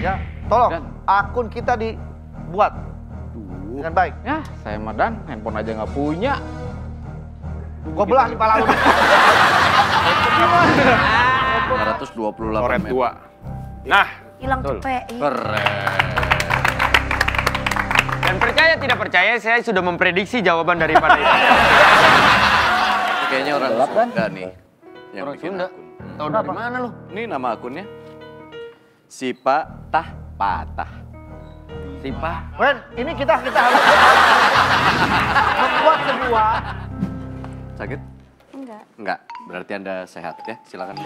Ya, tolong Dan. akun kita dibuat Duh. dengan baik. Ya, saya mah dan handphone aja nggak punya. Gua belah di pala lu. 228 Koret meter. 2. Nah, Hilang cepet. Keren. dan percaya tidak percaya saya sudah memprediksi jawaban daripada itu. Ini Kayaknya orang. Sunda nih. Yang Orang Sunda. akun. Tahu dari mana lu? Ini nama akunnya. Sipa Tah Patah. Sipa. Wen, ini kita kita harus membuat sebuah Sakit? Enggak. Enggak. Berarti Anda sehat ya. Silakan.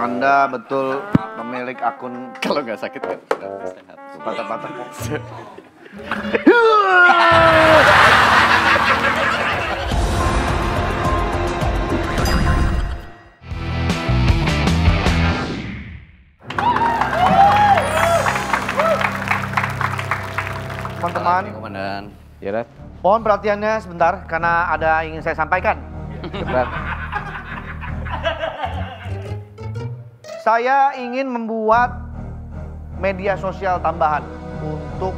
Anda betul pemilik akun Kalau nggak sakit kan sehat. patah-patah. Teman-teman, Komandan. Ya, Dan. mohon perhatiannya sebentar karena ada yang ingin saya sampaikan. Cepat. Saya ingin membuat media sosial tambahan untuk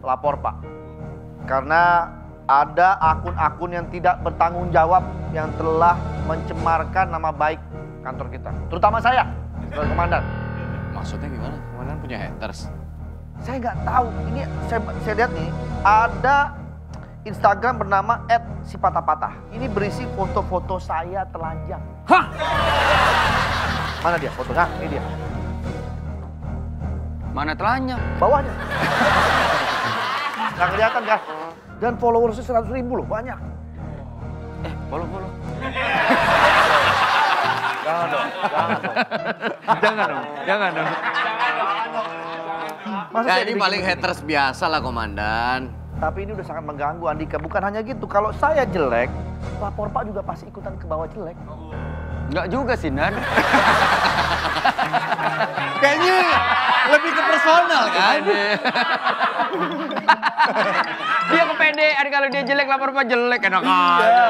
lapor Pak. Karena ada akun-akun yang tidak bertanggung jawab yang telah mencemarkan nama baik kantor kita. Terutama saya sebagai komandan. Maksudnya gimana? Komandan punya haters? Saya nggak tahu. Ini saya, saya lihat nih ada Instagram bernama @sipatapatah. Ini berisi foto-foto saya telanjang. Hah? Mana dia fotonya? Ini dia. Mana telanjang? bawahnya. Nggak kelihatan kan? Dan followersnya 100 ribu loh, banyak. Eh, follow follow. Jangan dong, jangan dong. jangan dong, jangan dong. Masa Ya saya ini paling begini? haters biasa lah Komandan. Tapi ini udah sangat mengganggu Andika. Bukan hanya gitu, kalau saya jelek, lapor Pak juga pasti ikutan ke bawah jelek. Enggak juga sih, Dan. Kayaknya lebih ke personal kan? dia kepedean kalau dia jelek lapor Pak jelek enak aja.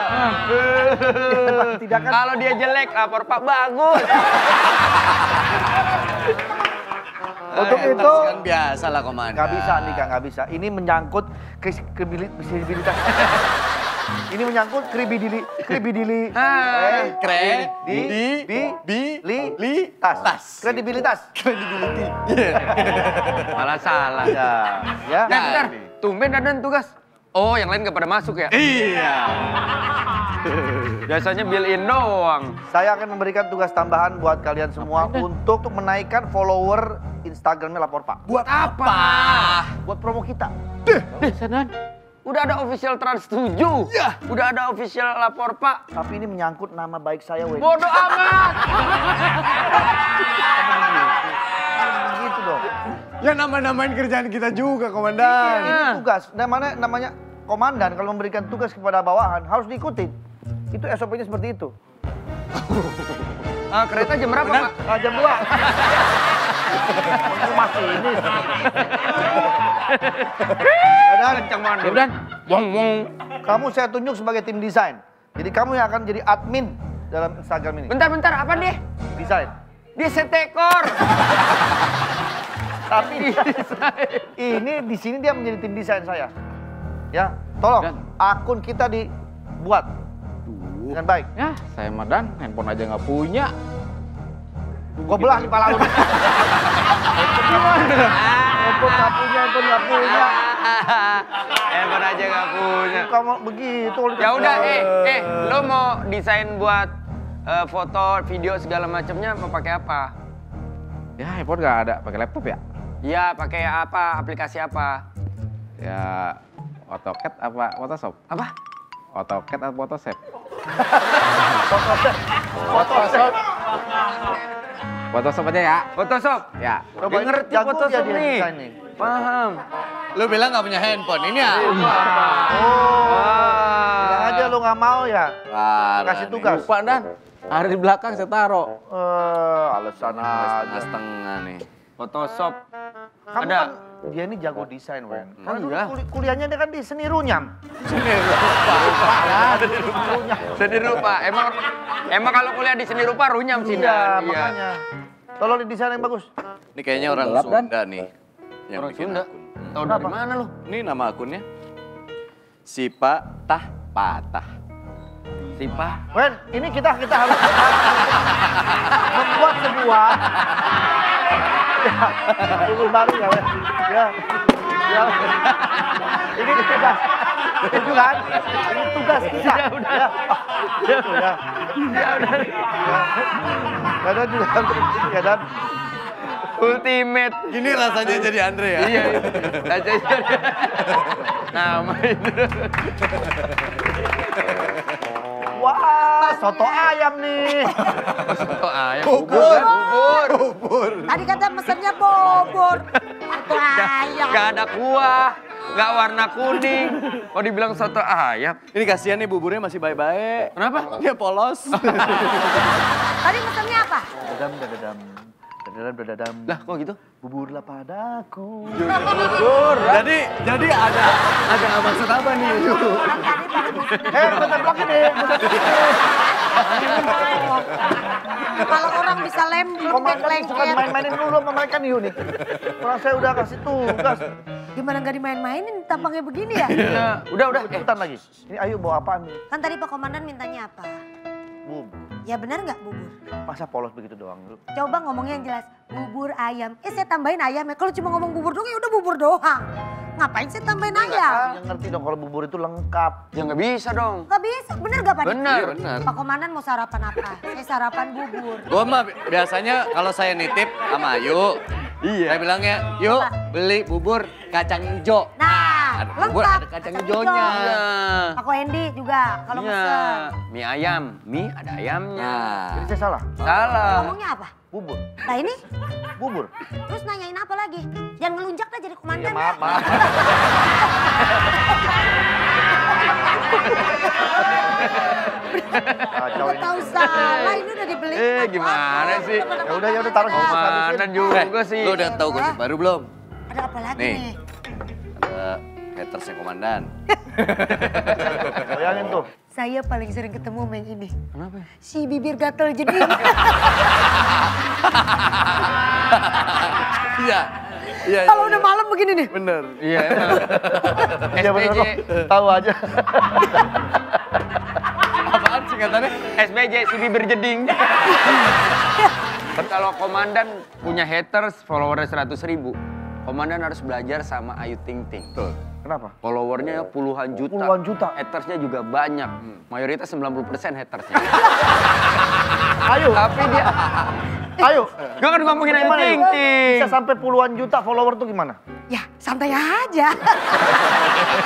Tapi tidak kan? Kalau dia jelek lapor Pak bagus. Untuk Haters itu kan biasa lah Komandan. nggak bisa Andika, nggak bisa. Ini menyangkut kredibilitas. ini menyangkut kredibilitas. Kredibilitas. Ah, Kre, di, di, bi, bi, li, li, tas. tas. Kredibilitas. credibility. Iya. Malah salah. Ya, ya. Dan bentar, nih. tumben Dadan tugas. Oh, yang lain gak pada masuk ya? Iya. Biasanya bill in doang. Saya akan memberikan tugas tambahan buat kalian semua untuk menaikkan follower Instagramnya Lapor Pak. Buat apa? Buat promo kita. Bisa, Dan. Udah ada official Trans 7. Ya. Udah ada official lapor Pak. Tapi ini menyangkut nama baik saya, Wen. Bodoh amat. Gitu dong. Ya nama-namain kerjaan kita juga Ini Komandan. tugas. Namanya namanya komandan kalau memberikan tugas kepada bawahan harus diikuti. Itu SOP-nya seperti itu. Ah, kereta jam berapa, Pak? Ah, jam 2. masih ini. Dan Kencang banget. Ya, Dan. Wong wong. kamu saya tunjuk sebagai tim desain. Jadi kamu yang akan jadi admin dalam Instagram ini. Bentar, bentar. Apa dia? Desain. Dia setekor. Tapi ini di sini dia menjadi tim desain saya. Ya, tolong Dan. akun kita dibuat Duh. dengan baik. Ya, saya mah dan handphone aja nggak punya. Gua belah di pala lu. Handphone nggak punya, handphone nggak punya. Handphone aja gak punya. Kamu begitu. Ya udah, eh, eh, lo mau desain buat eh, foto, video segala macamnya mau pakai apa? Ya, handphone nggak ada. Pakai laptop ya? Ya, pakai apa? Aplikasi apa? Ya, AutoCAD apa Photoshop? Apa? AutoCAD atau Photoshop? Photoshop. Photoshop. Photoshop aja ya. Photoshop. Ya. Coba Dia ngerti Photoshop dia nih. Paham. Lu bilang nggak punya handphone, ini ya? Oh, yang aja lu nggak mau ya? Parah Kasih tugas. Lupa dan. Ada di belakang saya taruh. Eh, alasan aja. Setengah-setengah nih. Photoshop. Kamu Ada. kan dia ini jago desain, Wen. Dulu iya? kuli- kuliahnya dia kan di seni runyam. Seni rupa. Emang emang kalau kuliah di seni rupa runyam sih, Iya, Dan. makanya. Tolong di desain yang bagus. Ini kayaknya orang Gelap, Dan. Sunda nih. Yang Orang bikin Sunda. akun. Tahu dari mana lu? Ini nama akunnya. Sipa Tah Patah. Sipa. Wen, ini kita kita harus membuat sebuah ya, ini baru ya. Ya. Ya. Ini tugas. Itu kan? Ini tugas kita. Ya. Ya. Ya. Ya udah. Ya dan juga ya dan Ultimate. Ini rasanya jadi Andre ya? Iya, iya. Aja Nama itu. Wah, soto ayam nih. Soto ayam. Bubur. Bubur. Tadi kata mesennya bobor. Itu ayam. Gak ada kuah. Gak warna kuning. Kok dibilang soto ayam? Ini kasihan nih buburnya masih baik-baik. Kenapa? Dia polos. Tadi mesennya apa? Dadam dadam. Dadam dadam. Lah kok gitu? buburlah padaku. jadi jadi ada ada maksud apa nih? Eh, bentar blok ini. Kalau orang bisa lem, Komandan lengket, suka main-mainin dulu sama mereka nih Yuni. Orang saya udah kasih tugas. Gimana nggak dimain-mainin tampangnya begini ya? Iya. Udah, udah. Ikutan lagi. Ini ayo bawa apaan nih? Kan tadi Pak Komandan mintanya apa? Bubur. Ya benar nggak bubur? Masa polos begitu doang lu? Coba ngomongnya yang jelas. Bubur ayam. Eh saya tambahin ayam ya. Kalau cuma ngomong bubur doang ya udah bubur doang. Ngapain saya tambahin ayam? Yang ngerti dong kalau bubur itu lengkap. ya nggak bisa dong. Gak bisa. Bener gak Pak? Bener. Iya, benar. Pak Komandan mau sarapan apa? Saya sarapan bubur. Gua mah bi- biasanya kalau saya nitip sama Ayu, saya bilangnya, yuk beli bubur kacang hijau. Nah, Ada lengkap. bubur, ada kacang hijaunya. Iya. Pak Wendy juga kalau Iya. pesen. Mie ayam. Mie ada ayamnya. Nah, Jadi saya salah. Salah. Ngomongnya apa? Bubur. Nah ini Bubur. terus nanyain apa lagi? Jangan ngelunjak dah jadi Ya komandan. maaf, maaf. Kacau Udah tahu salah ini udah dibeli. Eh, gimana sih? Ya udah, ya udah, taruh. Komandan juga eh, sih. lu udah tahu gosip baru belum? Ada apa lagi Nih. nih? Ada hatersnya komandan. Bayangin tuh. Saya paling sering ketemu sama yang ini. Kenapa? Si bibir gatel jadi. Iya. Iya. Kalau udah malam begini nih. bener. Iya. Iya bener SPJ. kok. Tahu aja. Apaan singkatannya? SBJ si bibir jeding. Kalau komandan punya haters followernya 100 ribu. Komandan harus belajar sama Ayu Ting Ting. Tuh. Kenapa? Followernya puluhan juta. Puluhan juta. Hatersnya juga banyak. Mayoritas 90% hatersnya. Ayo, Tapi dia... ayo. Gue kan ngomongin Ayu Gimana Ting yuk? Ting. Bisa sampai puluhan juta follower tuh gimana? Ya santai aja.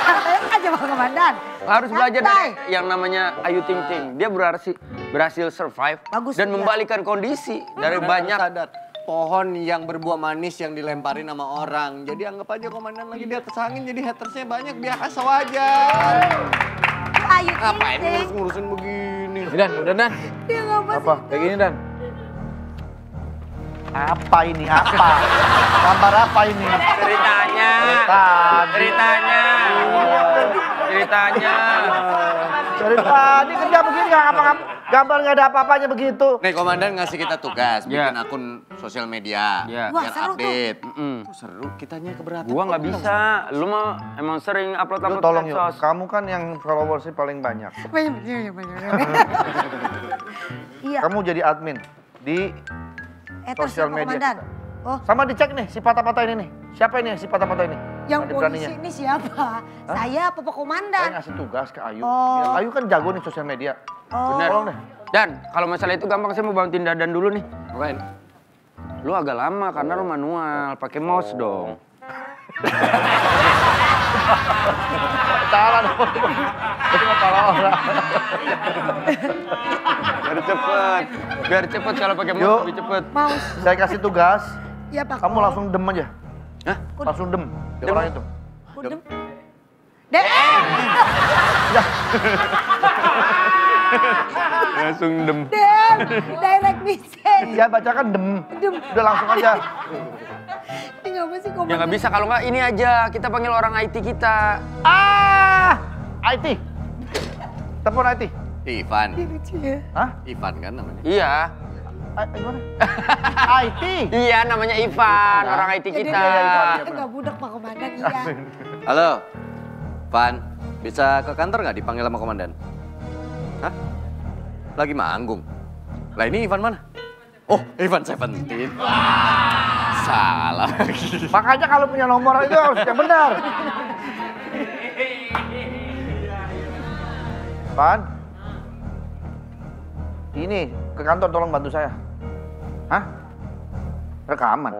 santai aja Pak Komandan. Harus belajar Santai. dari yang namanya Ayu Ting Ting. Dia berhasil berhasil survive Bagus, dan iya. membalikan kondisi dari banyak sadar pohon yang berbuah manis yang dilemparin sama orang. Jadi anggap aja komandan lagi di atas angin jadi hatersnya banyak biasa wajar. Ayo Ngapain ting ngurus-ngurusin begini? Dan, udah Dan. Dia ngapa sih? Apa? Kayak gini Dan. Apa ini? Apa? Gambar apa ini? ceritanya. Ceritanya. Ceritanya. Dari tadi kerja begini nggak apa-apa. Gambar nggak ada apa-apanya begitu. Nih komandan ngasih kita tugas Ya. bikin akun sosial media Ya. Wah, biar seru tuh. update. Mm. Tuh, seru kitanya keberatan. Gua nggak bisa. Lu mah emang sering upload Lu upload tolong yuk, kamu kan yang followersnya paling banyak. Iya. Kamu jadi admin di Haters sosial media Komandan. Oh, sama dicek nih si patah-patah ini nih. Siapa ini si patah-patah ini? Yang Ada polisi beraninya. ini siapa? Saya apa Pak Saya Komandan? ngasih tugas ke Ayu. Oh. Ya, Ayu kan jago nih sosial media. Oh, Bener. Tolong deh. Dan kalau masalah itu gampang saya mau bantuin dadan dulu nih. Apain? Lu agak lama karena lu manual, pakai mouse dong. Salah dong. Itu kepala orang. Biar cepet. Biar cepet kalau pakai mouse Yuk. lebih cepet. mau. Saya kasih tugas, Ya Pak. kamu langsung dem aja. Hah? Langsung dem. Di orang itu. Kudem. Dek. Langsung dem. Dem. Direct message. Iya bacakan dem. Dem. Udah langsung aja. Ini ngapain sih Ya nggak bisa kalau nggak ini aja kita panggil orang IT kita. Ah, IT. Telepon IT. Ivan. Ya. Hah? Ivan kan namanya. Iya. Gimana? IT. Iya namanya Ivan, orang IT kita. Enggak budak Pak Komandan, iya. Halo, Van. Bisa ke kantor nggak dipanggil sama komandan? Hah? Lagi manggung. Lah ini Ivan mana? Oh, Ivan Seventeen. Salah lagi. Makanya kalau punya nomor itu harus yang benar. Pan, ini ke kantor tolong bantu saya. Hah? Rekaman.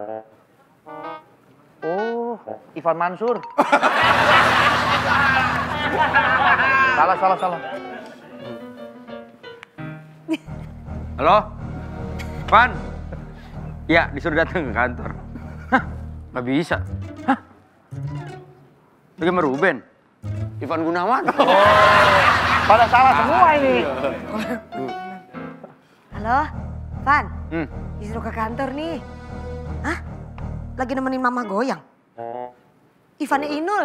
Oh, Ivan Mansur. salah, salah, salah. Halo, Van. Ya disuruh datang ke kantor. Hah? Nggak bisa. Hah? Lagi sama Ruben. Ivan Gunawan. Pada salah semua ini. Halo, Van. Hmm. Disuruh ke kantor nih. Hah? Lagi nemenin mama goyang? Ivan Inul.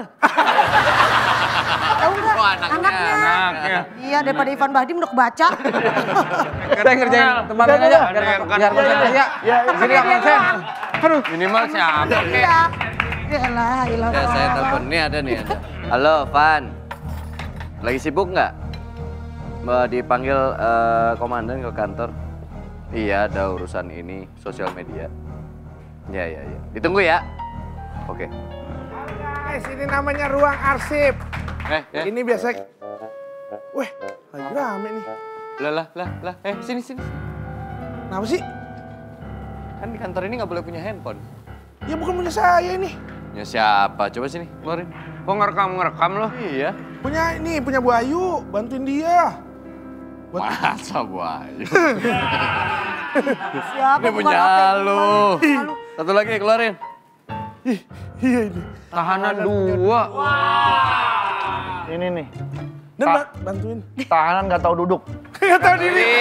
Tahu nggak? Oh, anaknya. Anaknya. Iya, daripada Ivan Bahdim udah kebaca. Kita yang ngerjain tempat lain aja. Biar biar bukan- konsen ya. Ya, Sini yang konsen. Aduh. Minimal siapa? Iya. Yalah, ilah. Ya saya telepon. Nih ada nih ada. Halo, Van. Lagi sibuk nggak? Mau dipanggil eh, komandan ke kantor? Iya, ada urusan ini sosial media. Ya, ya, ya. Ditunggu ya. Oke. Guys, ini namanya ruang arsip. Eh, eh. Ini biasa. Weh, lagi rame nih. Lah, lah, lah, lah. Eh, sini, sini. Kenapa sih? Kan di kantor ini nggak boleh punya handphone. Ya bukan punya saya ini. Ya siapa? Coba sini, keluarin. Kok ngerekam-ngerekam lo? Iya. Punya ini, punya Bu Ayu. Bantuin dia. Buat Masa buaya? Siapa Ini punya lu. Satu lagi keluarin. Ih, iya ini. Tahanan dua. Ini nih, Dan bantuin. tahanan nggak tahu duduk. Gak tahu diri.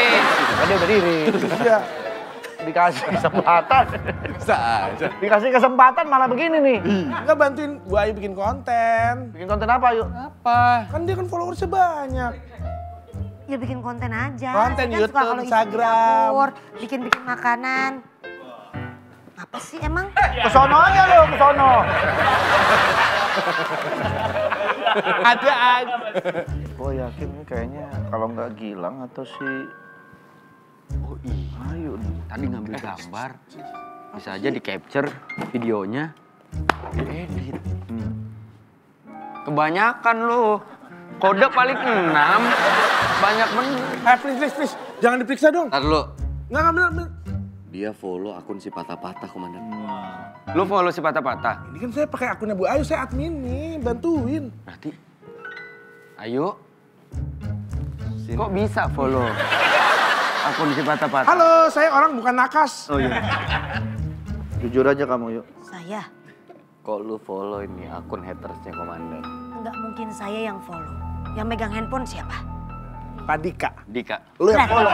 Kan dia udah diri. Iya. Dikasih kesempatan. Bisa aja. Dikasih kesempatan malah begini nih. Enggak bantuin Bu Ayu bikin konten. Bikin konten apa yuk? Apa? Kan dia kan followersnya banyak. Ya bikin konten aja. Konten Saya kan suka YouTube, di Instagram. Bikin-bikin makanan. Apa sih emang? Kesono aja lo, kesono. Ada aja. Gue yakin nih kayaknya kalau nggak Gilang atau si Oh iya. Ayu nih. Tadi ngambil gambar. Bisa aja di capture videonya. Diedit. Hmm. Kebanyakan lo. Kode paling 6. Banyak bener. Eh, please, please, please. Jangan diperiksa dong. Ntar dulu. Nggak ngambil, ambil. Dia follow akun si patah-patah, komandan. Lu follow si patah-patah. Ini kan saya pakai akunnya Bu Ayu, saya admin nih, bantuin. Berarti, ayo. Kok bisa follow? Akun si patah-patah. Halo, saya orang bukan nakas. Oh iya. Jujur aja kamu yuk. Saya. Kok lu follow ini akun hatersnya komandan? Nggak mungkin saya yang follow. Yang megang handphone siapa? Pak Dika. Dika. Lu yang follow.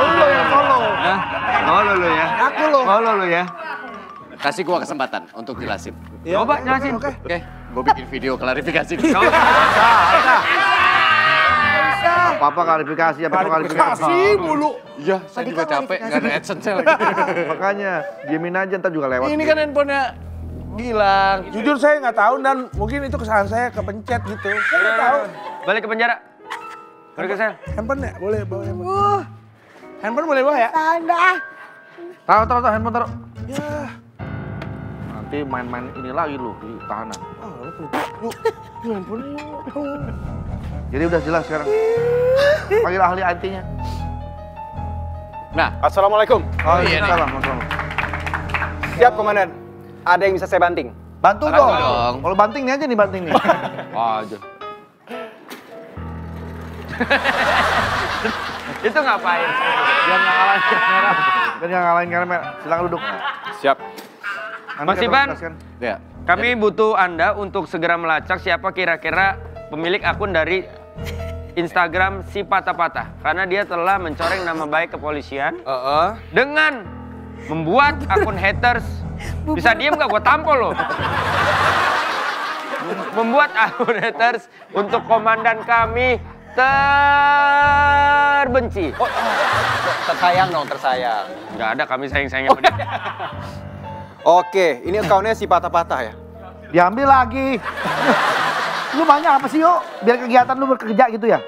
Oh lo yang follow. Hah? Follow lu ya? Aku lo. Follow lu ya? Kasih gua kesempatan untuk jelasin. Ya, Coba oke, jelasin. Oke. Oke, gua bikin video klarifikasi nih. Apa-apa klarifikasi, apa klarifikasi. Klarifikasi mulu. Iya, saya juga kan capek, nggak ada adsense lagi. Makanya diemin aja ntar juga lewat. Ini kan handphonenya Gilang. Jujur saya nggak tahu dan mungkin itu kesalahan saya kepencet gitu. Saya nggak tahu. Balik ke penjara. Balik ke sel. Handphone ya? Boleh bawa handphone. Handphone boleh bawa ya? Tanda. Taruh, taruh, taruh, handphone taruh. Ya. Nanti main-main ini lagi lu di tahanan. Oh, lu yuk, yuk handphone yuk. Jadi udah jelas sekarang. Panggil ahli IT-nya. Nah, Assalamualaikum. Oh Iya Romo. Siap, Komandan. Ada yang bisa saya banting? Bantu dong. dong. Kalau banting nih aja nih banting nih. Aja. Itu ngapain? Biar nggak ngalahin kamera. Biar nggak ngalahin kamera. Silakan duduk. Siap. Nanti Mas Ivan. ya. Kami butuh Anda untuk segera melacak siapa kira-kira pemilik akun dari Instagram si patah-patah. Karena dia telah mencoreng nama baik kepolisian Heeh. dengan membuat akun haters bisa diem gak gue tampol lo membuat akun haters untuk komandan kami terbenci Oh, tersayang dong, tersayang. nggak ada kami sayang-sayangnya sama dia. Oke, ini akunnya si patah-patah ya? Diambil lagi. lu banyak apa sih yuk? Biar kegiatan lu bekerja gitu ya?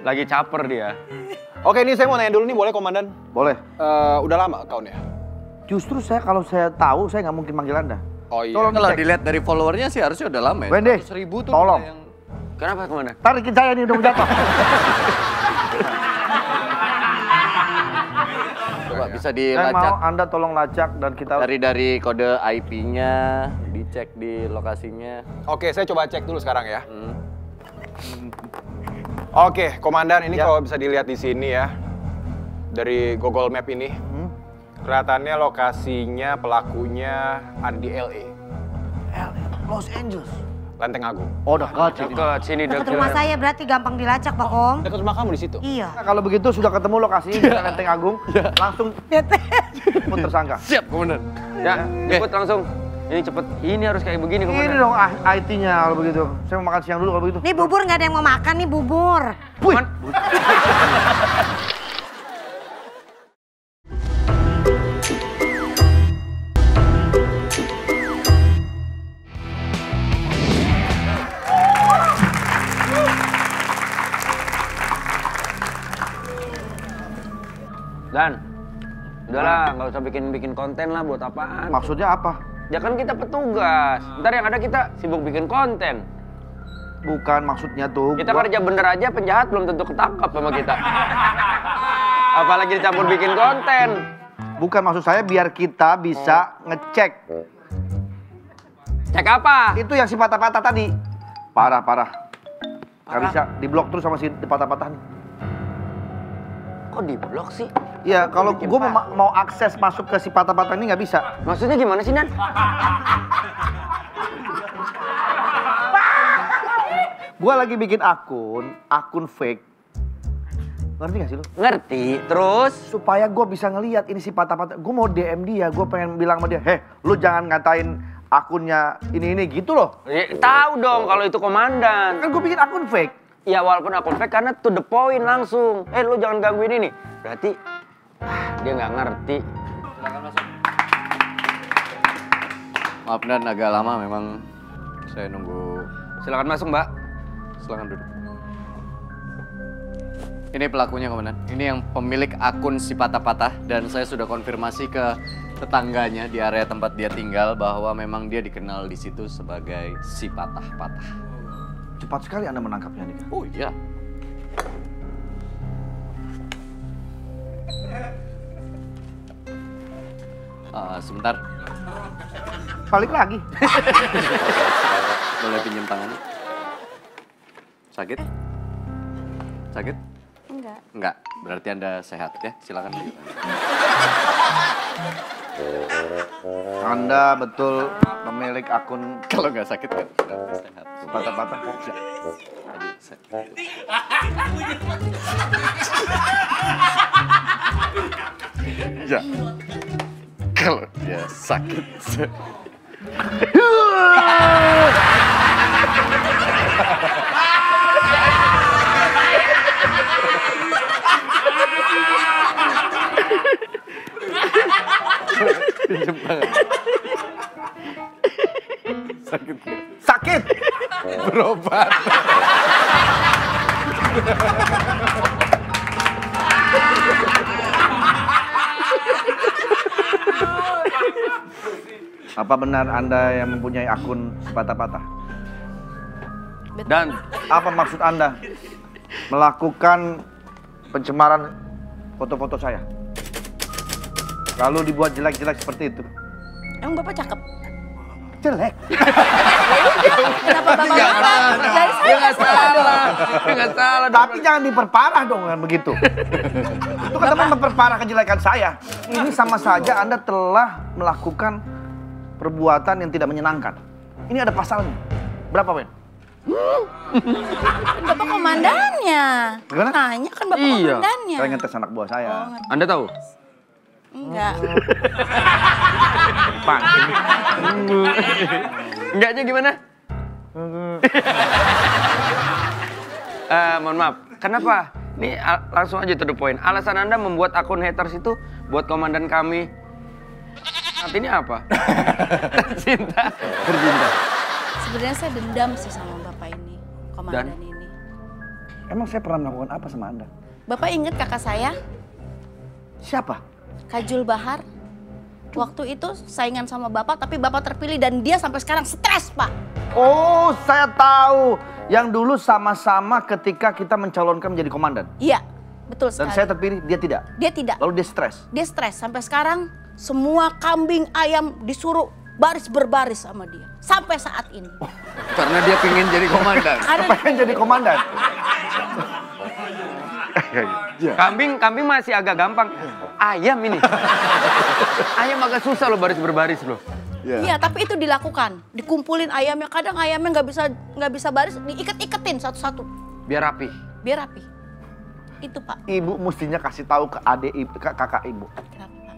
lagi caper dia Oke, ini saya mau nanya dulu nih, boleh komandan? Boleh. Eh, udah lama akunnya? Justru saya kalau saya tahu saya nggak mungkin manggil anda. Oh iya. Tolong Kalau dilihat dari followernya sih harusnya udah lama ya. Wendy, 100 ribu tuh tolong. yang kenapa komandan Tarikin saya nih udah mau jatuh. coba bisa saya mau dilacak anda tolong lacak dan kita dari dari kode IP-nya, dicek di lokasinya. Oke, saya coba cek dulu sekarang ya. Hmm. Oke, komandan ini Ya. kalau bisa dilihat di sini ya. Dari Google Map ini. Kelihatannya lokasinya pelakunya ada di LA, Los Angeles. Lenteng Agung. Oh dekat sini. dekat sini Dekat dekat rumah saya berarti gampang dilacak Pak Om. Dekat rumah kamu di situ. Iya. Nah, kalau begitu sudah ketemu lokasi di Lenteng Agung, langsung pun tersangka. Siap, komandan. ya cepet langsung ini cepet ini harus kayak begini Ini komandan dong ah, IT-nya kalau begitu. Saya mau makan siang dulu kalau begitu. Nih bubur nggak ada yang mau makan nih bubur. Wih, Dan, udahlah, nggak usah bikin-bikin konten lah buat apaan. maksudnya apa? Ya kan kita petugas. Ntar yang ada kita sibuk bikin konten. Bukan maksudnya tuh. Kita gua- kerja bener aja, penjahat belum tentu ketangkap sama kita. Apalagi dicampur bikin konten. Bukan maksud saya biar kita bisa ngecek. Cek apa? Itu yang si patah-patah tadi. Parah, parah. Gak bisa diblok terus sama si patah-patah nih. Kok di blok sih? Iya, kalau gue mau, mau akses masuk ke si patah-patah ini nggak bisa. Maksudnya gimana sih, Nan? Gue lagi bikin akun, akun fake. Ngerti gak sih lu? Ngerti. Terus? Supaya gue bisa ngeliat ini si patah-patah. Gue mau DM dia, gue pengen bilang sama dia, heh, lu jangan ngatain akunnya ini ini gitu loh. Ya, tahu dong kalau itu komandan. Kan gue bikin akun fake. Ya walaupun akun fake karena to the point langsung. Eh lu jangan gangguin ini. Berarti ah, dia nggak ngerti. Maaf dan agak lama memang saya nunggu. Silakan masuk mbak. Silakan duduk. Ini pelakunya komandan. Ini yang pemilik akun si patah-patah dan saya sudah konfirmasi ke tetangganya di area tempat dia tinggal bahwa memang dia dikenal di situ sebagai si patah-patah. Cepat sekali anda menangkapnya nih. Oh iya. Eh, sebentar, Balik lagi. boleh pinjam tangannya? Sakit? Sakit? Enggak. Enggak, berarti Anda sehat ya. Silakan. Anda betul pemilik akun Kalau nggak sakit kan patah-patah. Saya- Ya. Kalau dia sakit. Pinjam tangan. Sakit nggak? Sakit! Berobat. Apa benar Anda yang mempunyai akun si patah-patah? Dan Apa maksud Anda melakukan pencemaran foto-foto saya? Lalu dibuat jelek-jelek seperti itu. Emang bapak cakep? Jelek. Kenapa bapak marah? Dari saya nggak salah. nggak salah. Tapi jangan diperparah dong kan begitu. itu kan teman memperparah kejelekan saya. Ini sama saja Anda telah melakukan perbuatan yang tidak menyenangkan. Ini ada pasalnya. Berapa, Wen? Kan bapak komandannya. Gimana? Nanya kan bapak Iya. komandannya. Saya ngetes anak buah saya. Oh. Anda tahu? Enggak. Enggaknya gimana? Eh, mohon maaf, kenapa? Nih al- langsung aja to the point. Alasan Anda membuat akun haters itu buat komandan kami. Ini apa? Cinta. Sebenarnya saya dendam sih sama bapak ini, komandan Dan? ini. Emang saya pernah melakukan apa sama Anda? Bapak inget kakak saya, Siapa? Kajul Bahar? Waktu itu saingan sama bapak, tapi bapak terpilih dan dia sampai sekarang stres, Pak. Oh, saya tahu. Yang dulu sama-sama ketika kita mencalonkan menjadi komandan. Iya, betul Dan sekali. saya terpilih, dia tidak. Dia tidak. Lalu dia stres. Dia stres sampai sekarang semua kambing ayam disuruh baris berbaris sama dia sampai saat ini. Karena dia pingin jadi komandan. Karena Pengen jadi komandan. Kambing, kambing masih agak gampang. Ayam ini. Ayam agak susah loh baris berbaris loh. Iya, tapi itu dilakukan. Dikumpulin ayamnya, kadang ayamnya nggak bisa nggak bisa baris, diikat-iketin satu-satu Biar rapi. biar rapi. Itu Pak. Ibu mestinya kasih tahu ke adik ibu, ke kakak ibu. Kenapa Pak?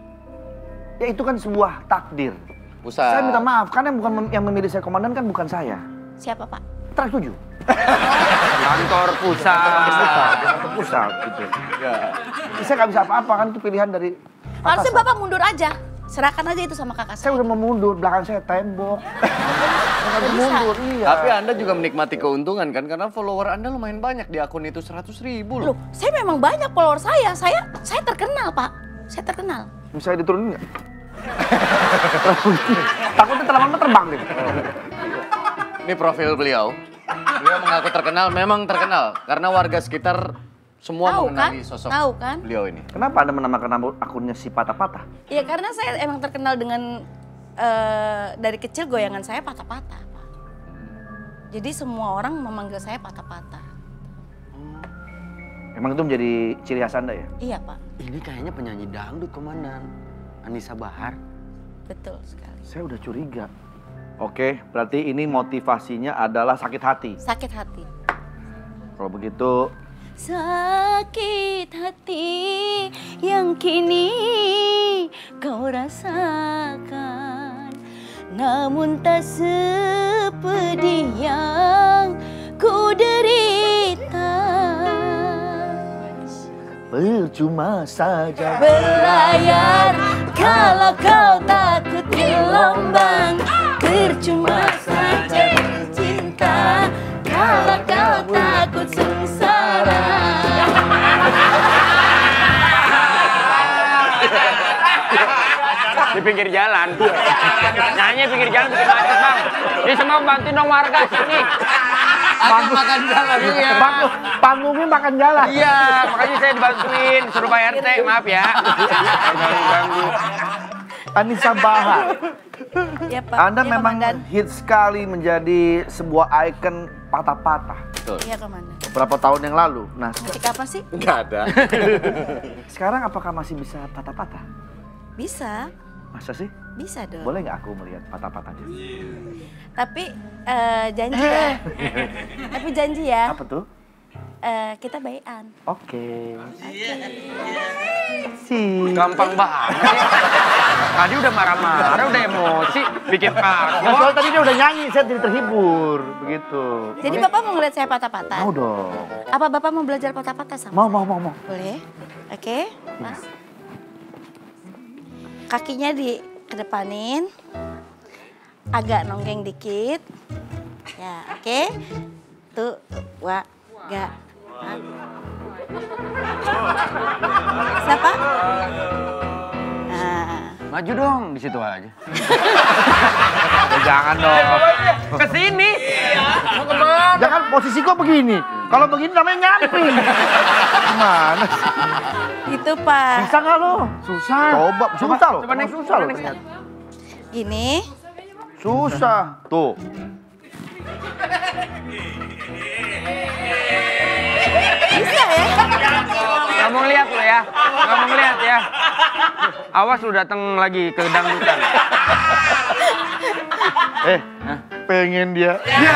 Ya itu kan sebuah takdir. Pusat. Saya minta maaf, karena yang bukan mem- yang memilih saya komandan kan bukan saya. Siapa Pak? Trans 7. Kantor pusat. Kantor pusat gitu. Saya nggak bisa apa-apa kan itu pilihan dari Harusnya. Bapak mundur aja. Serahkan aja itu sama kakak Saya saya. udah mau mundur, belakang saya tembok. Mundur, iya. Tapi Anda juga menikmati keuntungan kan? Karena follower Anda lumayan banyak di akun itu 100 ribu Loh, loh. saya memang banyak follower saya. Saya saya terkenal, Pak. Saya terkenal. Bisa diturunin nggak? Takutnya terlalu terbang gitu. Ini profil beliau. Beliau mengaku terkenal, memang terkenal. Karena warga sekitar semua Tahu mengenali kan? sosok Tahu kan? beliau ini. Kenapa Anda menamakan nama akunnya si patah-patah? Ya karena saya emang terkenal dengan eh, dari kecil goyangan saya patah-patah, Pak. Jadi semua orang memanggil saya patah-patah. Emang itu menjadi ciri khas Anda ya? Iya, Pak. Ini kayaknya penyanyi dangdut komandan. Anissa Bahar. Betul sekali. Saya udah curiga. Oke, berarti ini motivasinya adalah sakit hati. Sakit hati. Kalau begitu, Sakit hati yang kini kau rasakan Namun tak sepedih yang ku derita percuma saja. Berlayar kalau kau takut gelombang Percuma saja bercinta kalau kau takut sengsara Di pinggir jalan. Nyanyi pinggir jalan bikin macet bang. Ini semua bantuin dong warga sini. Ada makan jalan. Iya. Panggung, panggungnya makan jalan. Iya, makanya saya dibantuin. Suruh bayar teh, maaf ya. Ganggu-ganggu. Anissa Bahar, Ya Pak Anda Ya, memang Komandan. hit sekali menjadi sebuah ikon patah-patah Iya Komandan beberapa tahun yang lalu. Nah, Nanti kapan sih? Enggak ada. sekarang apakah masih bisa patah-patah? Bisa, Masa sih? bisa dong Boleh nggak aku melihat patah-patahnya? Tapi eh, janji ya Tapi janji ya Apa tuh? Eh, Kita bayan Oke. Si. Gampang banget. Tadi udah marah-marah, udah emosi, bikin Nah, kaku. soalnya tadi dia udah nyanyi, saya jadi terhibur. Begitu. Jadi Bapak mau ngeliat saya patah-patah? Mau dong. Apa Bapak mau belajar patah-patah sama Mau, mau, mau, mau. Boleh? Oke, Mas. Kakinya dikedepanin. Agak nonggeng dikit. Ya, oke. Tuh, wa, ga. Siapa? Nah, Maju dong di situ aja. Ya, jangan dong. Ke sini. Jangan posisi kok begini. Kalau begini namanya nyamping. Gimana sih? itu Pak. Bisa nggak lo? Susah. Coba, susah loh. coba next, susah ternyata. Gini. Susah. Tuh. Ya? Mau lihat lo ya. Nggak mau lihat ya. Awas lu datang lagi ke dangdutan. Eh, pengen dia. Ya.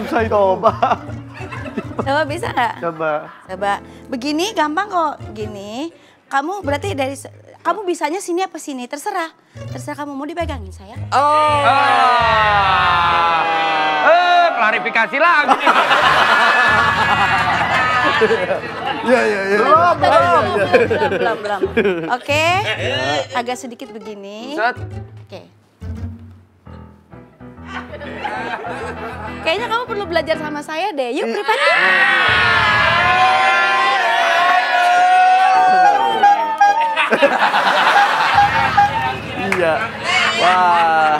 Susah coba. Coba bisa nggak? Coba. Coba. Begini gampang kok. Gini. kamu berarti dari kamu bisanya sini apa sini terserah terserah kamu mau dipegangin saya Ah. Eh, klarifikasi lagi. Nih. belum belum belum belum belum oke agak sedikit begini Set. oke kayaknya kamu perlu belajar sama saya deh yuk pribadi Iya. Wah.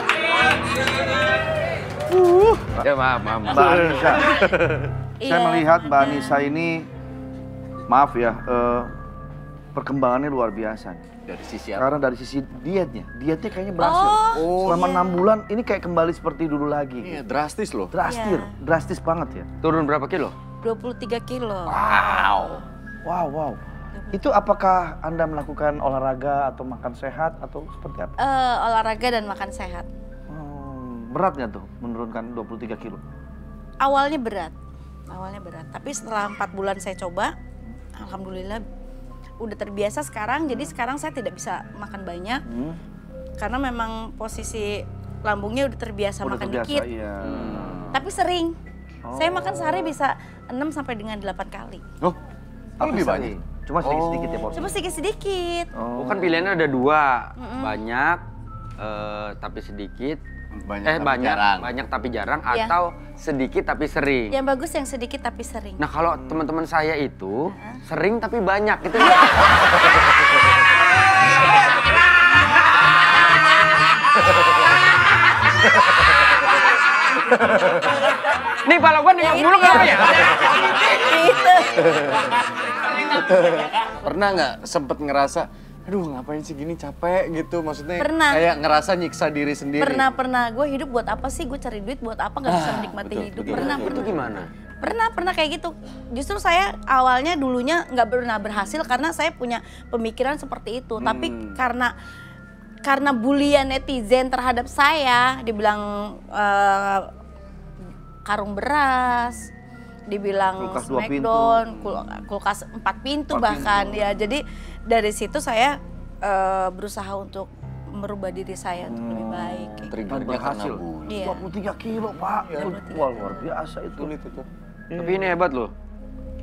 Ya maaf, maaf. maaf. Anissa. Saya Iya. melihat Mbak Anissa ini, maaf ya, eh, perkembangannya luar biasa. nih. Dari sisi apa? Karena dari sisi dietnya, dietnya kayaknya berhasil. Oh, Selama iya. enam bulan ini kayak kembali seperti dulu lagi. Iya, drastis loh. Drastis, Iya. drastis banget ya. Turun berapa kilo? 23 kilo Wow, wow. Itu apakah Anda melakukan olahraga atau makan sehat atau seperti apa? Eh, olahraga dan makan sehat Hmm, berat nggak tuh menurunkan 23 kilo? awalnya berat awalnya berat. Tapi setelah empat bulan saya coba alhamdulillah udah terbiasa sekarang. Jadi sekarang saya tidak bisa makan banyak. Hmm, karena memang posisi lambungnya udah terbiasa udah makan terbiasa, dikit. iya. tapi sering. Saya Oh. makan sehari bisa 6 sampai dengan 8 kali. Oh, Tapi lebih sering. banyak. Cuma sedikit-sedikit ya, Bos. cuma sedikit-sedikit. Oh. Bukan pilihannya ada dua, banyak eh, tapi sedikit, Banyak eh tapi banyak, jarang. banyak tapi jarang, Iya. atau sedikit tapi sering. yang bagus yang sedikit tapi sering Nah kalau teman-teman saya itu sering tapi banyak itu. Nih pala gua nengok mulu kenapa ya? gitu Pernah nggak sempet ngerasa, aduh ngapain sih gini capek gitu, maksudnya Pernah. kayak ngerasa nyiksa diri sendiri. pernah pernah gue hidup buat apa sih gue cari duit buat apa nggak bisa Ah, menikmati betul, hidup betul. pernah Itu pernah gimana? Pernah, pernah kayak gitu. Justru saya awalnya dulunya nggak pernah berhasil karena saya punya pemikiran seperti itu. Tapi Hmm. karena karena bulian netizen terhadap saya, dibilang eh, karung beras, dibilang Kulkas pintu. smackdown, kul- kulkas empat pintu Empat bahkan ya. Jadi dari situ saya eh, berusaha untuk merubah diri saya untuk lebih baik. kayak gitu. Triggernya karena berhasil. bully. Iya. 23 kilo, Pak. Wah, luar biasa itu. itu tuh. Tapi ini hebat loh.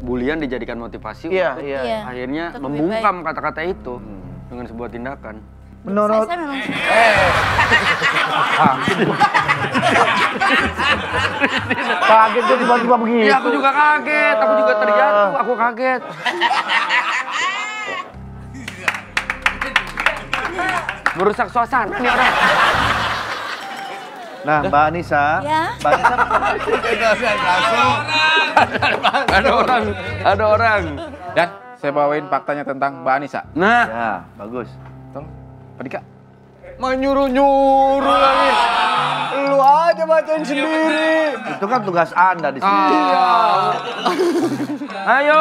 Bulian dijadikan motivasi Iya, untuk iya. Iya. akhirnya Untuk membungkam kata-kata itu dengan sebuah tindakan. Menurut Saya, saya memang kaget tuh tiba-tiba begitu. Iya aku juga kaget, aku juga terjatuh, aku kaget. Merusak suasana nih orang. Nah, Mbak Anissa, Ya. Mbak Anissa Ada orang, ada orang. Dan saya bawain faktanya tentang Mbak Anissa. Nah, Ya, bagus. Tolong, Pak Dika. Mau nyuruh-nyuruh lagi. Lu aja bacain sendiri. Itu kan tugas Anda di sini. ayo.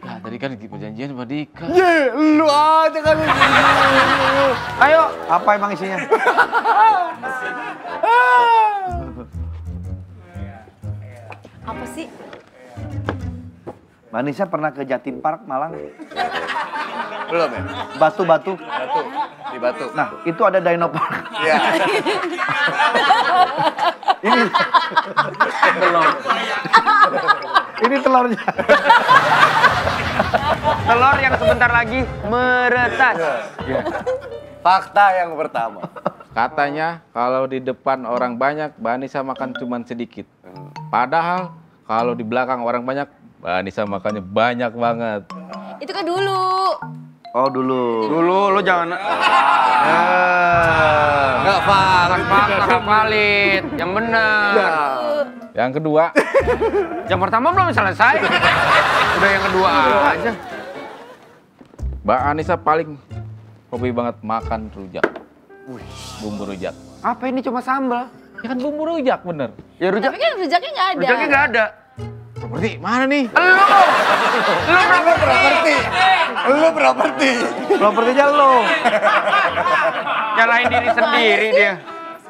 Dika, tadi kan perjanjian sama Dika. Ye, lu aja kan. Ayo. Apa emang isinya? apa sih? Mbak Anissa pernah ke Jatim Park, Malang? Belum ya? Batu-batu. Batu. Di batu. Nah, itu ada Dino Park. Iya. Ini Belum. ini telurnya. Telur yang sebentar lagi meretas. Fakta yang pertama. Katanya kalau di depan orang banyak, Mbak Anissa makan cuma sedikit. Padahal kalau di belakang orang banyak, Mbak Anissa makannya banyak banget. Itu kan dulu. Oh, dulu. Dulu lu jangan Enggak Bukan fakta nggak valid, yang benar. Yang kedua, Yang pertama belum selesai. Udah yang kedua aja. Mbak Anissa paling hobi banget makan rujak. Bumbu rujak. Apa ini cuma sambal? Ya kan bumbu rujak bener. Ya rujak, Tapi kan rujaknya nggak ada. rujaknya nggak ada. Berarti mana nih? Lu, lu berapa Properti. Lu properti. Propertinya lo. Nyalain diri sendiri dia.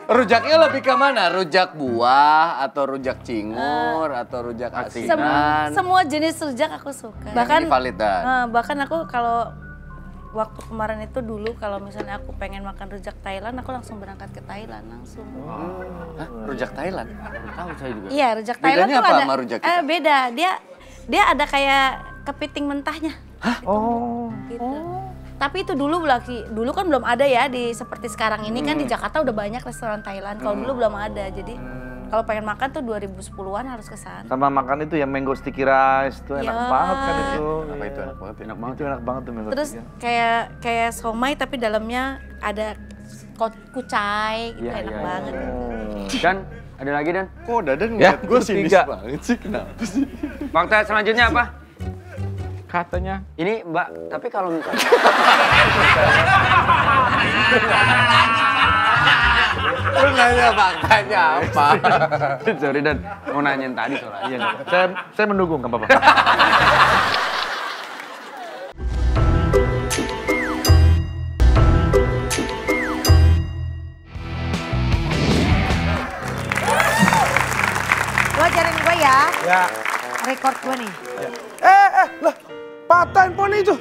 Rujaknya lebih ke mana? Rujak buah atau rujak cingur atau rujak Sem- asinan? semua jenis rujak aku suka. Bahkan valid, Dan. eh, bahkan aku kalau waktu kemarin itu dulu kalau misalnya aku pengen makan rujak Thailand, aku langsung berangkat ke Thailand langsung. Hah? Rujak Thailand? Tahu saya juga. Iya, rujak Bedanya Thailand tuh apa ada. sama rujak eh, kita? beda. Dia dia ada kayak kepiting mentahnya. Oh. Gitu. Tapi itu dulu lagi, dulu kan belum ada ya di seperti sekarang ini kan di Hmm. Jakarta udah banyak restoran Thailand. Kalau dulu belum ada. Jadi kalau pengen makan tuh 2010-an harus ke sana. Sama makan itu ya mango sticky rice itu enak Ya. banget kan itu. Apa itu enak banget ya? Enak banget itu enak banget tuh mango Terus sticky. kayak kayak somai tapi dalamnya ada kucai, gitu, Iya, enak iya, banget. Dan ada lagi Dan. Kok Dadan Ya, ngeliat gue itu sinis tiga. banget sih, kenapa sih? Fakta selanjutnya apa? Katanya Ini Mbak, tapi kalau misalnya Lu nanya faktanya apa? sorry Dan mau nanyain tadi soalnya. Iya, saya saya mendukung kan Bapak. Lo ajarin gue ya, Ya. record gue nih. Eh, eh, lah. Patah handphone itu.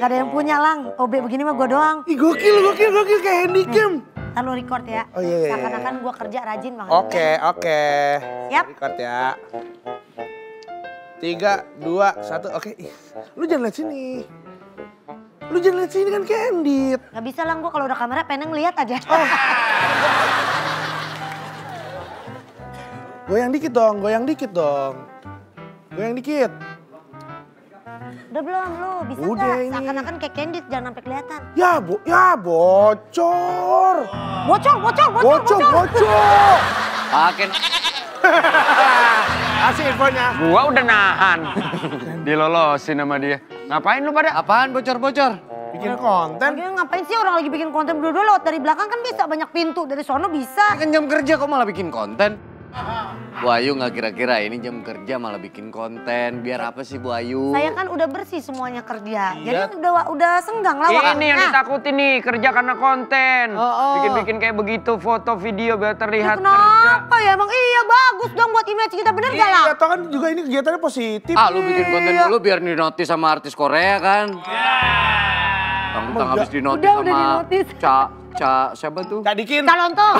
Gak ada yang punya lang, OB begini mah gue doang. Ih, gokil, gokil, gokil. Kayak handycam. Ntar lo record ya. Oh, iya, iya, iya. Seakan-akan gue kerja rajin banget. Oke, oke. Siap. Record ya. Tiga, dua, satu, oke. Ih, Lu jangan lihat sini. Lu jangan lihat sini kan candid. Gak bisa lang, gue kalau udah kamera pengen ngeliat aja. Goyang dikit dong, goyang dikit dong. Goyang dikit. Udah belum lu, bisa Udah ini. Seakan-akan kayak candid, jangan sampai kelihatan. Ya, bo ya bocor. Bocor, bocor, bocor, Bocor, bocor. Pakai Asik infonya. Gua udah nahan. Dilolosin sama dia. Ngapain lu pada? apaan bocor-bocor? Bikin konten. Lagian ngapain sih orang lagi bikin konten berdua lewat dari belakang kan bisa banyak pintu dari sono bisa. Kan jam kerja kok malah bikin konten? Bu Ayu nggak kira-kira ini jam kerja malah bikin konten. Biar apa sih Bu Ayu? Saya kan udah bersih semuanya kerja. Jadi udah udah senggang lah. Ini yang Nah, ditakutin nih, kerja karena konten. Oh, oh. Bikin-bikin kayak begitu, foto, video biar ya terlihat kerja. kenapa ya emang iya bagus dong buat image kita bener gak lah? Iya, toh kan juga ini kegiatannya positif. Ah, lu bikin konten dulu biar di notis sama artis Korea kan? Tentang habis di Udah, sama. Ca, Ca, siapa tuh? Kak Dikin. Calontong.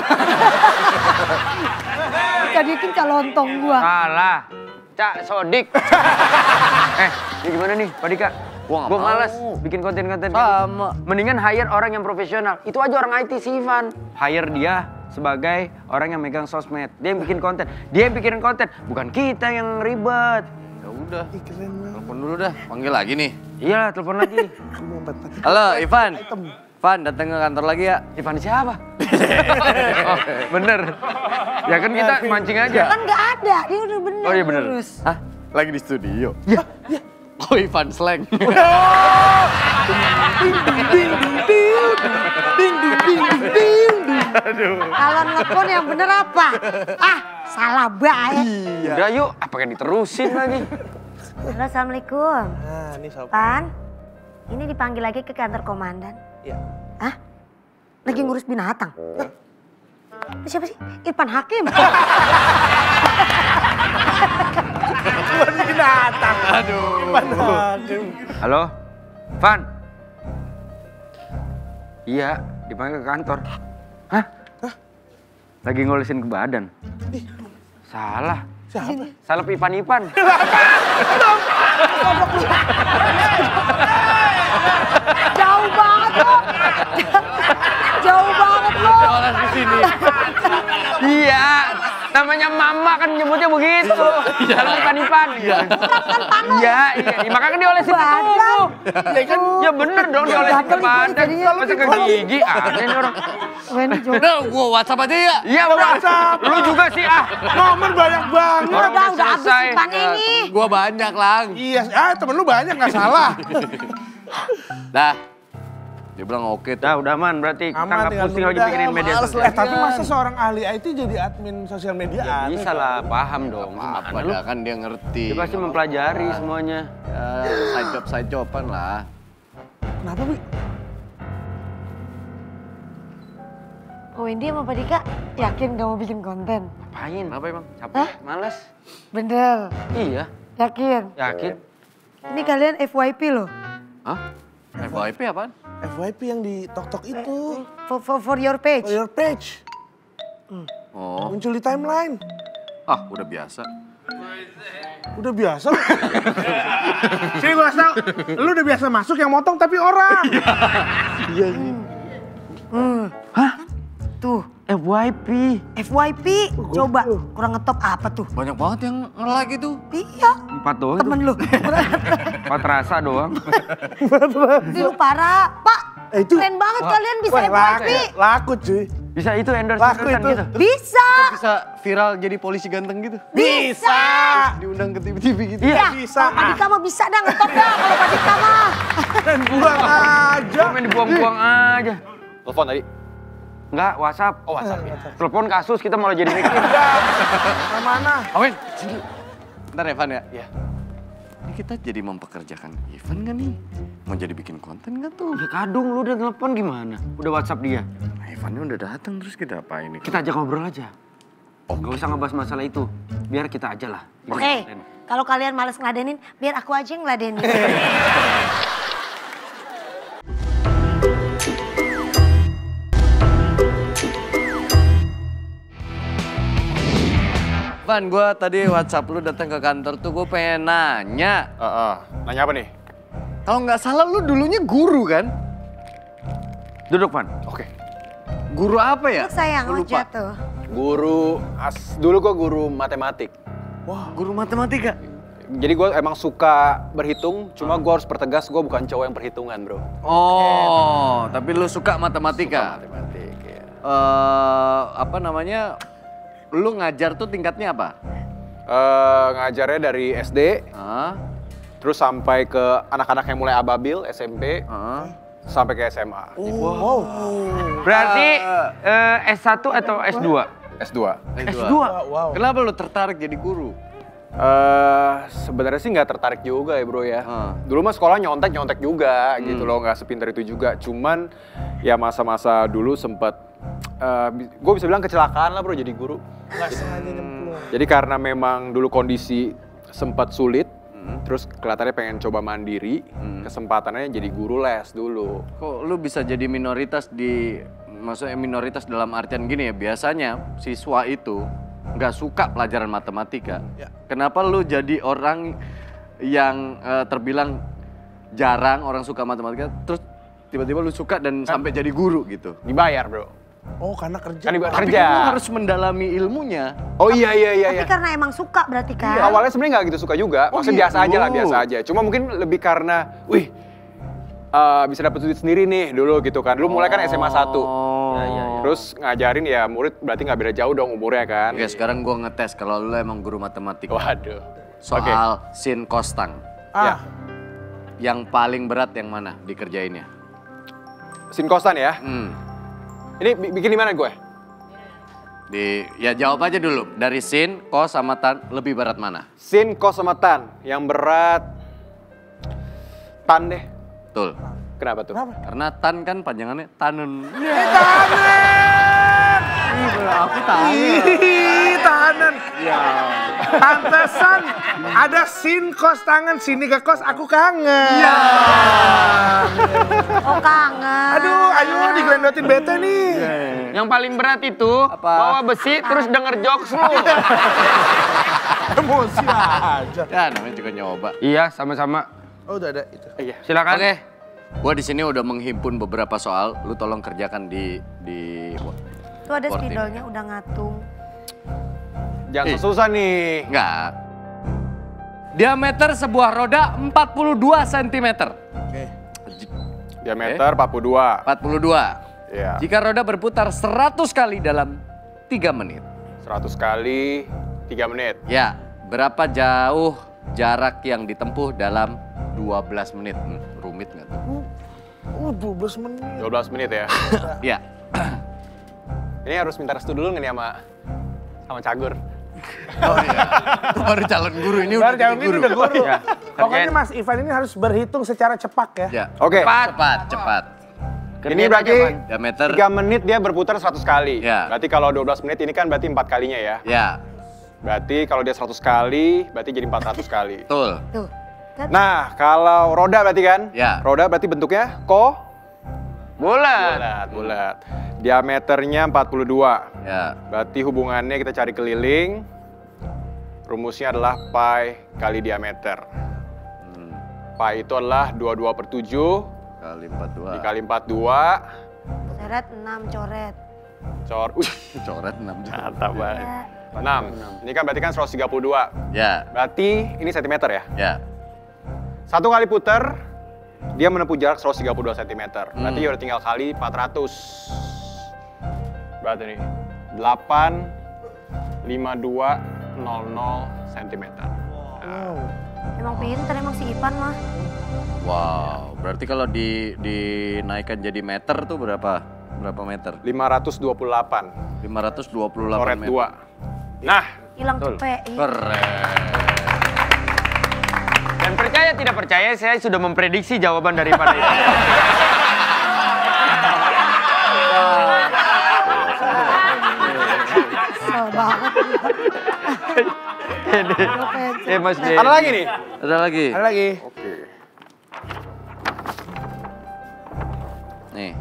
Jadi kan calontong gua. Salah. Cak Sodik. eh, ini gimana nih, Pak Dika? Gua nggak Gua mau. males bikin konten-konten. Sama. gitu. Mendingan hire orang yang profesional. Itu aja orang IT si Ivan. Hire dia sebagai orang yang megang sosmed. Dia yang bikin konten. Dia yang bikin konten. Bukan kita yang ribet. Ya udah, Ih, keren banget. telepon dulu dah. Panggil lagi nih. Iya, telepon lagi. Halo, Ivan. Ivan, datang ke kantor lagi ya. Ivan siapa? oh, bener. Ya kan kita mancing aja. Kan gak ada, dia udah bener. Oh iya bener. lurus. Hah? Lagi di studio? Iya. Oh, Ivan slang. Kalau nelfon yang bener apa? Ah, salah baik. Udah yuk, apa yang diterusin lagi? Halo, Assalamualaikum. Nah, ini. Pan, ini dipanggil lagi ke kantor komandan. Iya. Hah? Lagi ngurus binatang? Itu Siapa sih? Irfan Hakim. binatang. Aduh. Halo, Van. Iya, dipanggil ke kantor. Hah? Lagi ngurusin ke badan. Salah. Siapa? Salah Ipan Ipan. Jauh banget lo. Jauh banget lo. di sini. iya, namanya mama kan nyebutnya begitu. Salah Ipan Ipan. Iya, iya. iya. Makanya kan diolesin ke tubuh. Ya kan Ya bener dong diolesin ke badan. Masa ke gigi? Aneh nih orang. Udah, gua WhatsApp aja ya. Iya udah. Lu juga sih ah. momen banyak banget. Orang Udah, udah udah habis ini. Gua banyak, Lang. Iya, ah temen lu banyak nggak salah. Dah. Dia bilang oke tuh. Dah udah aman berarti kita Aman, nggak tinggal pusing lagi pikirin media Males sosial. Eh tapi masa seorang ahli IT jadi admin sosial media Ya, bisa lah, paham dong. Apa Gimana lu? kan dia ngerti. Dia pasti Nggak mempelajari apa-apa. semuanya. Ya, side job side joban lah. Kenapa, Bi? Oh Wendy sama Pak Dika yakin gak mau bikin konten? Ngapain? Kenapa emang? Capek, Hah? males. Bener, Iya, yakin. yakin. Ini kalian FYP loh. Hah? FYP apaan? FYP yang di tok-tok itu. For, for, for your page. For your page. Oh, Muncul di timeline. ah udah biasa. Udah biasa. Sini gua kasih tau, lu udah biasa masuk yang motong tapi orang. Iya, iya. Tuh, FYP. FYP. Coba, kurang ngetop apa tuh? Banyak banget yang nge-like itu. Iya, Empat doang. temen lu. Empat rasa doang. Ini lu parah. Pak, Eh, itu- keren banget kalian bisa Wah, FYP. laku, laku cuy. Bisa itu endorse Laku itu. gitu. Bisa. Bisa viral jadi polisi ganteng gitu. Bisa. Diundang ke TV-TV gitu. Ya, bisa. Kalau Pak Dika mah bisa dah ngetop dah kalau Pak Dika mah. Dan buang aja. Main dibuang-buang aja. Telepon tadi. Enggak, WhatsApp. Oh, WhatsApp ya. Telepon kasus kita malah jadi mikir. Mana? Amin, sini. Bentar ya, Van ya. Iya. Ini kita jadi mempekerjakan Ivan nggak nih? Mau jadi bikin konten nggak tuh? Ya kadung lu udah telepon gimana? Udah WhatsApp dia. Nah, Ivannya udah datang terus kita apa ini? Kita ajak ngobrol aja. Oh, gak usah ngebahas masalah itu. Biar kita aja lah. Oke, kalau kalian males ngeladenin, biar aku aja yang ngeladenin. Van, gue tadi WhatsApp lu datang ke kantor tuh gue pengen nanya. Heeh. Nanya apa nih? Kalau nggak salah lu dulunya guru kan? Duduk, Van. Oke. Guru apa ya? Lu sayang Gua lo lupa. jatuh. Guru, as, dulu gue guru matematik. Guru matematika. Jadi gue emang suka berhitung, cuma gue harus pertegas gue bukan cowok yang perhitungan bro. Oh, tapi lu suka matematika? Matematik ya. Eh, apa namanya? Lu ngajar tuh tingkatnya apa? Eh, ngajarnya dari SD, Hah? terus sampai ke anak-anak yang mulai ababil, SMP, Hah? sampai ke SMA. Wow. Berarti eh, S1 atau S2? S2. S2. Wow. Kenapa lu tertarik jadi guru? Eh, sebenarnya sih nggak tertarik juga ya bro ya. Ah. Dulu mah sekolah nyontek nyontek juga gitu loh, nggak sepintar itu juga. Cuman ya masa-masa dulu sempet, gue bisa bilang kecelakaan lah bro jadi guru. Jadi karena memang dulu kondisi sempat sulit, terus kelihatannya pengen coba mandiri, kesempatannya jadi guru les dulu. Kok lu bisa jadi minoritas di maksudnya minoritas dalam artian gini ya biasanya siswa itu nggak suka pelajaran matematika. Kenapa lu jadi orang yang eh, terbilang jarang orang suka matematika terus tiba-tiba lu suka dan sampai jadi guru gitu? Dibayar bro. Oh, karena kerja. Kan dibayar Tapi kerja. kan lu harus mendalami ilmunya. Oh iya iya iya. iya. Tapi karena emang suka berarti kan. Iya, awalnya sebenarnya nggak gitu suka juga. Oh, Maksudnya biasa aja lah, gitu. biasa aja. Cuma mungkin lebih karena, wih, eh, bisa dapet duit sendiri nih dulu gitu kan. Dulu mulai kan SMA 1. Oh. Terus ngajarin ya murid berarti nggak beda jauh dong umurnya kan. Oke, sekarang gua ngetes kalau lu emang guru matematika. Waduh. Soal sin kostang. Ya, Ah, Yang paling berat yang mana dikerjainnya? sin kostan ya. Hmm. Ini bi- bikin di mana gue? Di ya jawab aja dulu. Dari sin, kos sama tan lebih berat mana? Sin, kos sama tan. Yang berat tan deh. Betul. Kenapa tuh? Karena tan kan panjangannya tanun. eh, tahanan. Aku tahu. Ih, tahanan. Ya. Pantesan ada sin kos tangan sini ke kos aku kangen. Iya. Oh kangen. Aduh, ayo digelendotin bete nih. Yang paling berat itu Apa? bawa besi terus denger jokes lu. Emosi aja. Ya namanya juga nyoba. iya, sama-sama. Oh, udah ada itu. Iya. Silakan. Oke. Gua di sini udah menghimpun beberapa soal. Lu tolong kerjakan di di Tuh ada spidolnya udah ngatung. Jangan Eh. susah nih. enggak. Diameter sebuah roda 42 cm. Oke. Diameter 42. 42. Iya. Jika roda berputar 100 kali dalam 3 menit. 100 kali 3 menit. Ya, berapa jauh jarak yang ditempuh dalam 12 menit? Hmm, rumit nggak tuh? Oh, 12 menit. 12 menit ya. Ya, Ini harus minta restu dulu nggak nih sama sama Cagur? Oh iya. Baru calon guru ini udah Baru jadi jauh ini udah guru. Ya, Pokoknya. Mas Ivan ini harus berhitung secara cepat ya. Ya. Oke. Cepat, cepat. Ini Kerjain berarti aja, Van. Diameter 3 menit dia berputar 100 kali. Ya. Berarti kalau 12 menit ini kan berarti 4 kalinya ya. Ya, Berarti kalau dia 100 kali, berarti jadi 400 kali. betul. Tuh. Nah, kalau roda berarti kan? Ya. Roda berarti bentuknya ko Bulat. bulat, bulat. Diameternya 42. Ya. Berarti hubungannya kita cari keliling. Rumusnya adalah pi kali diameter. Hmm. Pi itu adalah 22 per 7 Kali 42. dikali 42. Seret 6 coret. Cor, wih, Coret 6 juta. mantap banget. Ya. 6. Ini kan berarti kan 132. Ya. Berarti ini sentimeter ya? Ya. Satu kali puter, dia menempuh jarak 132 cm. Berarti Hmm. udah tinggal kali 400. Berarti nih, 8, 52, 00 cm. Emang pinter emang si Ipan mah. Wow. Berarti kalau di dinaikkan jadi meter tuh berapa? Berapa meter? 528, 528 coret meter. 2. Nah, Hilang cepet. Ih. Keren. Dan percaya tidak percaya, saya sudah memprediksi jawaban daripada itu. banget. Eh Mas J. ada lagi nih? Ada lagi? Ada lagi. Oke. Nih.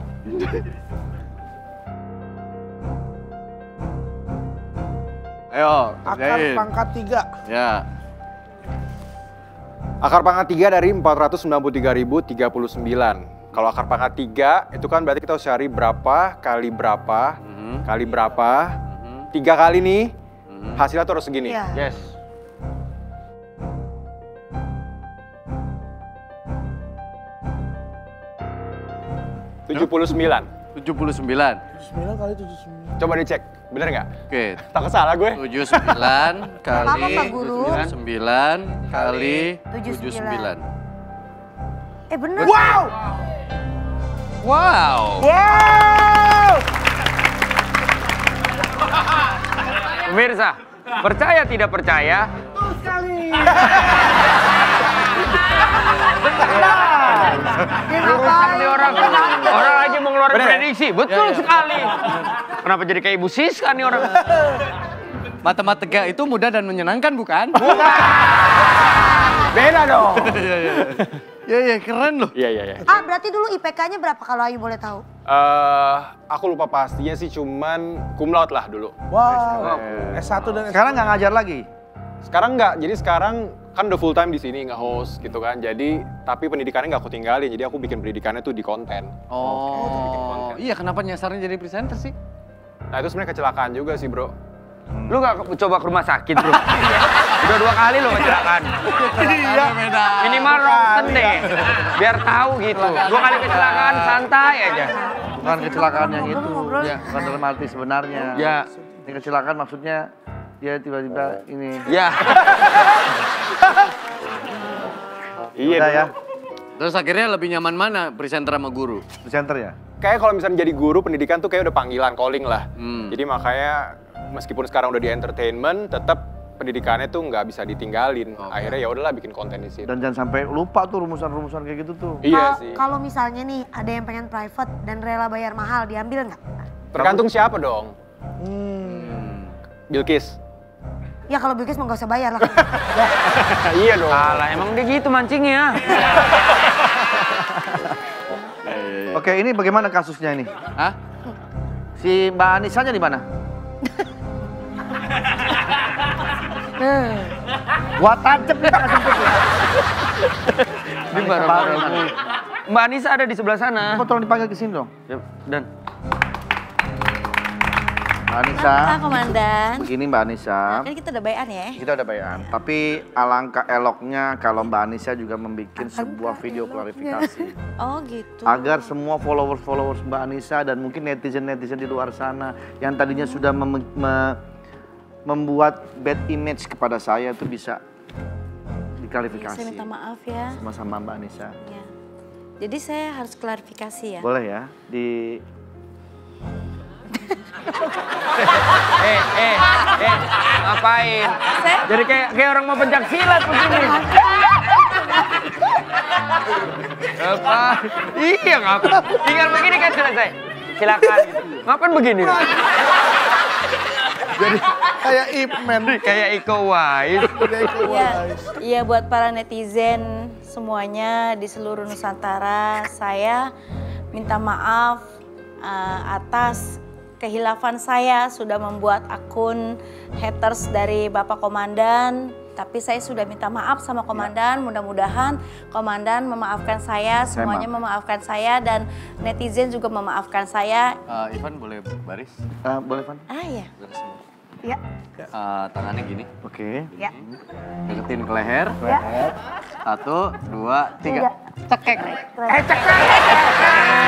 Ayo, Akar kerjain. pangkat tiga. Ya. Akar pangkat 3 dari 493.039. Kalau akar pangkat 3 itu kan berarti kita harus cari berapa kali berapa Mhm. kali berapa. Mhm. Tiga kali nih. Hasilnya tuh harus segini. Iya. Yes. Tujuh puluh sembilan. 79. 9 kali 79. Coba dicek, bener nggak? Oke. Tak salah gue. 79 kali Apa-apa, Pak Guru? 9 kali 79. 79. Eh bener. Wow! Wow. Wow! Pemirsa, percaya tidak percaya, Ngapain? ini orang orang aja mau ngeluarin Bener ya? prediksi. Betul sekali. Kenapa jadi kayak Ibu Siska nih orang? Matematika itu mudah dan menyenangkan bukan? Beda dong. Ya ya keren loh. Iya iya iya. Ah berarti dulu IPK-nya berapa kalau Ayu boleh tahu? Eh, aku lupa pastinya sih, cuman cum laude lah dulu. Wow. S1 dan S2. Sekarang nggak ngajar lagi. Sekarang nggak, jadi sekarang kan udah full time di sini nge-host gitu kan. Jadi tapi pendidikannya nggak aku tinggalin, jadi aku bikin pendidikannya tuh di konten. Oh, iya kenapa nyasarnya jadi presenter sih? Nah itu sebenarnya kecelakaan juga sih bro. Lu gak coba ke rumah sakit bro? Udah dua kali lo kecelakaan. Iya beda. Minimal ronsen deh. Biar tahu gitu. Dua kali kecelakaan santai aja. Bukan kecelakaan yang itu. Ya, bukan dalam arti sebenarnya. Ya. Ini kecelakaan maksudnya dia tiba-tiba ini. Ya. Iya Udah dulu. ya. Terus akhirnya lebih nyaman mana presenter sama guru? Presenter ya. Kayak kalau misalnya jadi guru pendidikan tuh kayak udah panggilan calling lah. Hmm. Jadi makanya meskipun sekarang udah di entertainment, tetap pendidikannya tuh nggak bisa ditinggalin. Akhirnya ya udahlah bikin konten di situ. Dan jangan sampai lupa tuh rumusan-rumusan kayak gitu tuh. Iya Kal- sih. Kalau misalnya nih ada yang pengen private dan rela bayar mahal, diambil nggak? Tergantung siapa dong. Hmm. Bilkis. Ya kalau Bilkis mau nggak usah bayar lah. iya dong. Alah emang dia gitu mancingnya. Oke, ini bagaimana kasusnya ini? Hah? Si Mbak Anisanya di mana? Gua tancep nih kasih sempit ya. Ini baru-baru. Mbak Anissa ada di sebelah sana. Coba tolong dipanggil ke sini dong. Ya, Dan Mbak Anissa. Komandan? Begini Mbak Anissa. Kan kita udah bayan ya. Kita udah bayan. Tapi alangkah eloknya kalau Mbak Anissa juga membuat sebuah video klarifikasi. Oh gitu. Agar semua followers-followers Mbak Anissa dan mungkin netizen-netizen di luar sana yang tadinya sudah me- membuat bad image kepada saya itu bisa diklarifikasi. saya minta maaf ya. Sama-sama Mbak Anissa. ya. Jadi saya harus klarifikasi ya. Boleh ya di eh eh eh ngapain? Saya Jadi kayak kayak orang mau pencak silat begini. Apa? Iya ngapa? Tinggal begini kan selesai. Silakan gitu. Ngapain begini? Jadi kayak Ip Man. Kayak Iko Uwais. Kayak Iko Iya, iya buat para netizen semuanya di seluruh Nusantara. Saya minta maaf eh, atas kehilafan saya sudah membuat akun haters dari Bapak Komandan. Tapi saya sudah minta maaf sama Komandan. Mudah-mudahan Komandan memaafkan saya, semuanya memaafkan saya dan netizen juga memaafkan saya. Eh, Ivan boleh baris? Eh, boleh, Van? Ah ya. Baris semua. Iya. Uh, tangannya gini. Oke. Okay. Iya. Deketin ke leher. Iya. Satu, dua, tiga. tiga. Cekek. Eh, cekek. Eh, cekek.